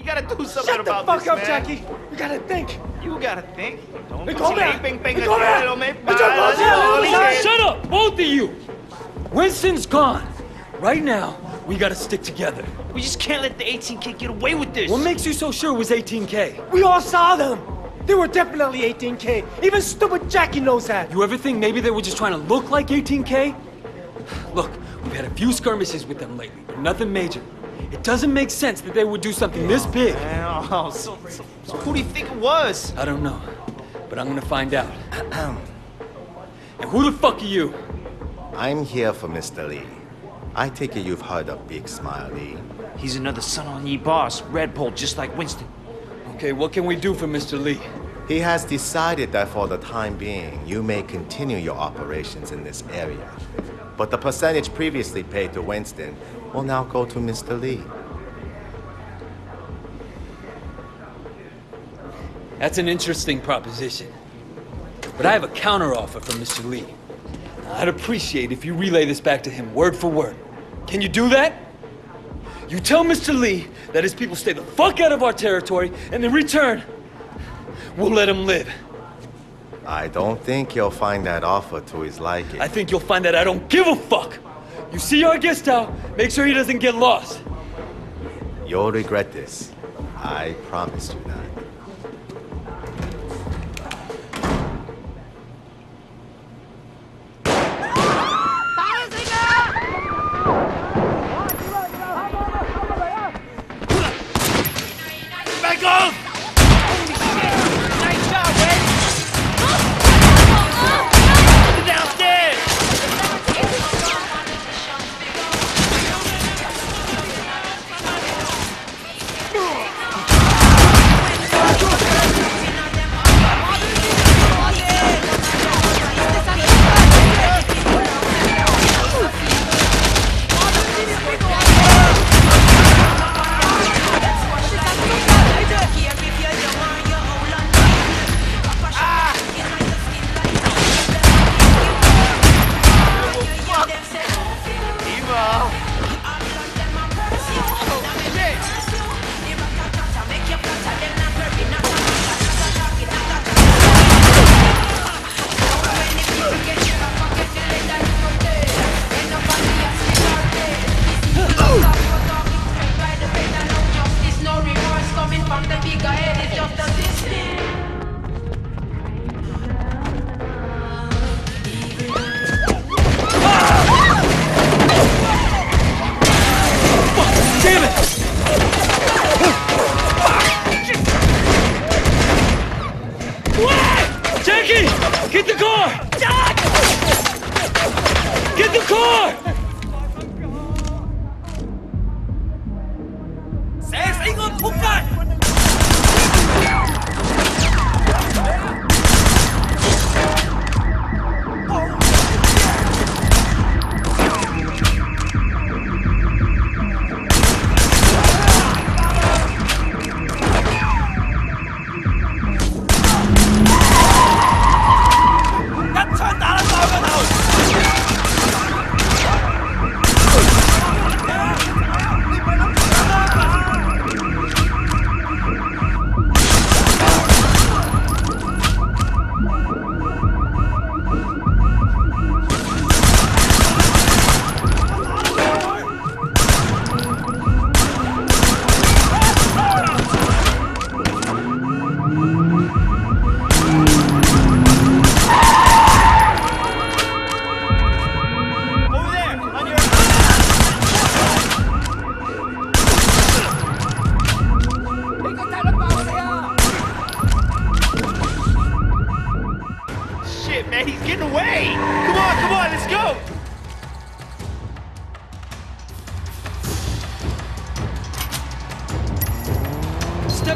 We gotta do something Shut the fuck up, man. Jackie. You gotta think. You gotta think. Don't Hey, come back. Ven, ven, Hey, come back. ven, me Hey, come paras, back. no, Hey, Shut up, both of you! Winston's gone. Right now, we gotta stick together. We just can't let the 18K get away with this. What makes you so sure it was 18K? We all saw them. They were definitely 18K. Even stupid Jackie knows that. You ever think maybe they were just trying to look like 18K? Look, we've had a few skirmishes with them lately, but nothing major. It doesn't make sense that they would do something this big. Man, oh, so, so, so who do you think it was? I don't know, but I'm gonna find out. and who the fuck are you? I'm here for Mr. Lee. I take it you've heard of Big Smile Lee. He's another Sun On Yi boss, Red Pole, just like Winston. Okay, what can we do for Mr. Lee? He has decided that for the time being, you may continue your operations in this area. But the percentage previously paid to Winston will now go to Mr. Lee. That's an interesting proposition. But I have a counteroffer from Mr. Lee. I'd appreciate if you relay this back to him word for word. Can you do that? You tell Mr. Lee that his people stay the fuck out of our territory, and in return, we'll let him live. I don't think you'll find that offer to his liking. I think you'll find that I don't give a fuck. You see our guest out, make sure he doesn't get lost. You'll regret this. I promise you that.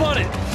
On it!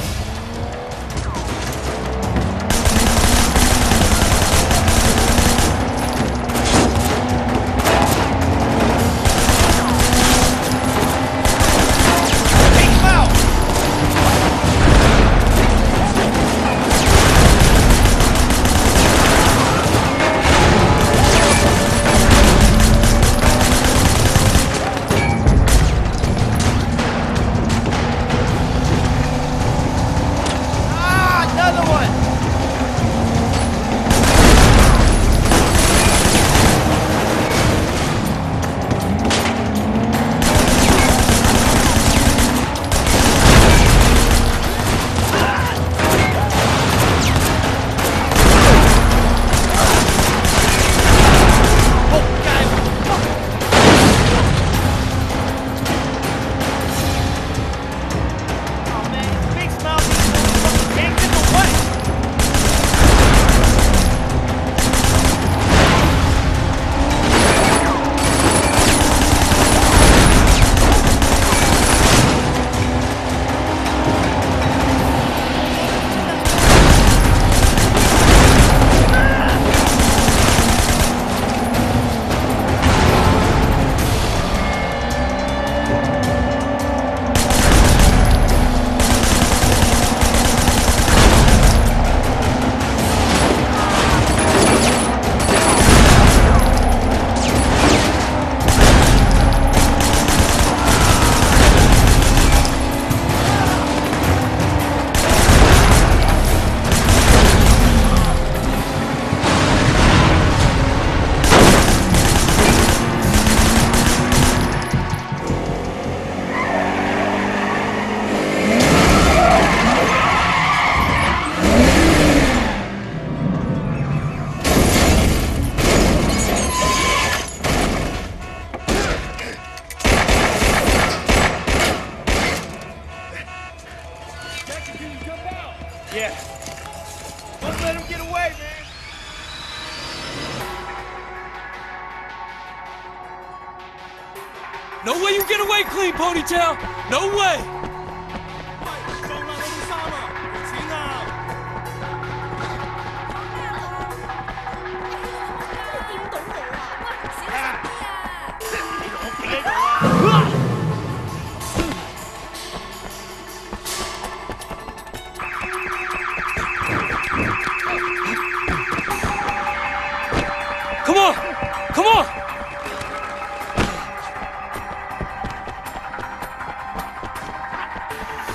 No way!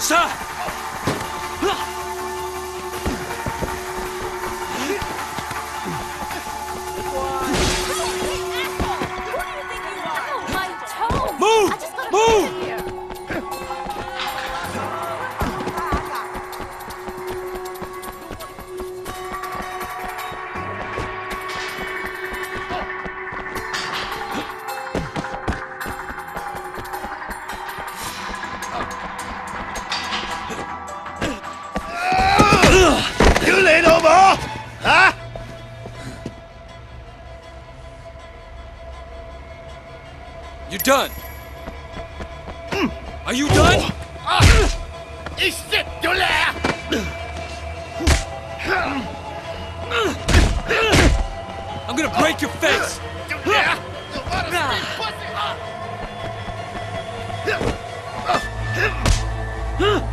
さ。You're done. Hmm. Are you done? I'm gonna break your face. Huh?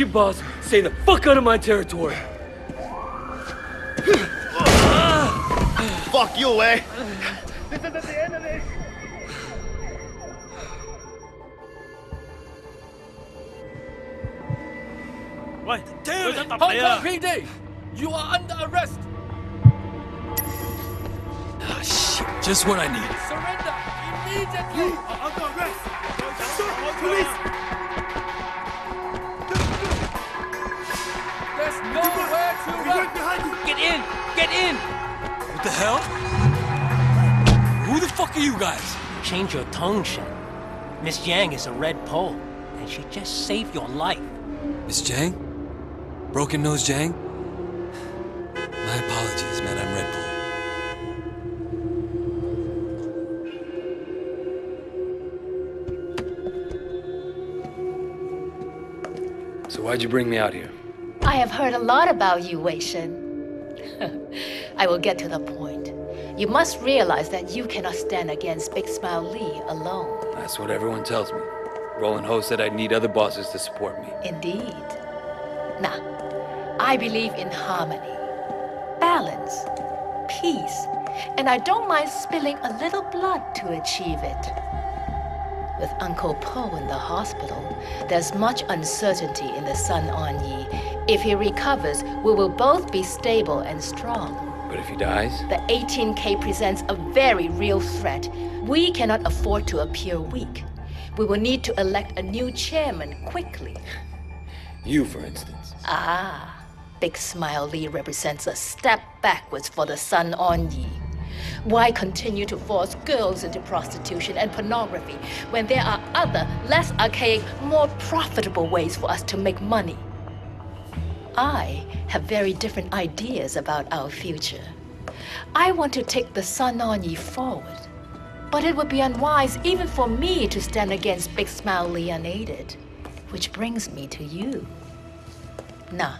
you, boss. Stay the fuck out of my territory. fuck you, eh? This isn't the end of this. Wait, dude! Hong Kong PD! You are under arrest! Ah, shit. Just what I need. Surrender! Immediately! You are under arrest! Sir, police! Get in! What the hell? Who the fuck are you guys? Change your tone, Shen. Miss Jiang is a red pole, and she just saved your life. Miss Jiang? Broken Nose Jiang? My apologies, Madame Red Pole. So why'd you bring me out here? I have heard a lot about you, Wei Shen. I will get to the point. You must realize that you cannot stand against Big Smile Lee alone. That's what everyone tells me. Roland Ho said I'd need other bosses to support me. Indeed. Now, I believe in harmony, balance, peace, and I don't mind spilling a little blood to achieve it. With Uncle Po in the hospital, there's much uncertainty in the Sun On Yi. If he recovers, we will both be stable and strong. But if he dies? The 18K presents a very real threat. We cannot afford to appear weak. We will need to elect a new chairman quickly. You, for instance. Ah, Big Smile Lee represents a step backwards for the Sun On Yi. Why continue to force girls into prostitution and pornography when there are other, less archaic, more profitable ways for us to make money? I have very different ideas about our future. I want to take the Sun On Yi forward. But it would be unwise even for me to stand against Big Smile Lee unaided. Which brings me to you. Now,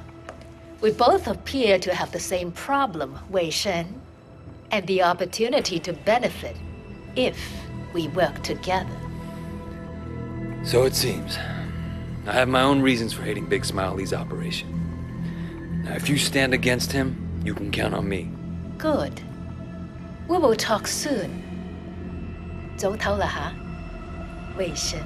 we both appear to have the same problem, Wei Shen, and the opportunity to benefit if we work together. So it seems. I have my own reasons for hating Big Smile Lee's operation. Now, if you stand against him, you can count on me. Good. We will talk soon. 早唞啦吓，魏生。